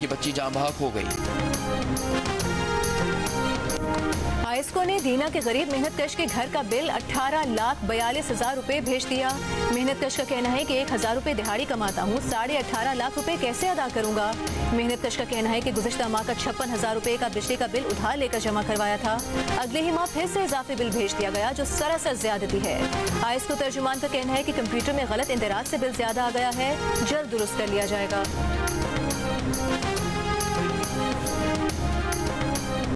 कि बच्ची जहाँ भाग हो गई। आयस्को ने दीना के गरीब मेहनत कश के घर का बिल 18 लाख बयालीस हज़ार रूपए भेज दिया। मेहनत कश का कहना है कि एक हज़ार रूपए दिहाड़ी कमाता हूँ, साढ़े अठारह लाख रुपए कैसे अदा करूँगा? मेहनत कश का कहना है कि गुजशत माह का छप्पन हज़ार रूपए का बिजली का बिल उधार लेकर जमा करवाया था। अगले ही माह फिर से इजाफी बिल भेज दिया गया, जो सरासर ज्यादती है। आयस्को तर्जुमान का कहना है की कंप्यूटर में गलत इंदराज से बिल ज़्यादा आ गया है, जल्द दुरुस्त कर लिया जाएगा।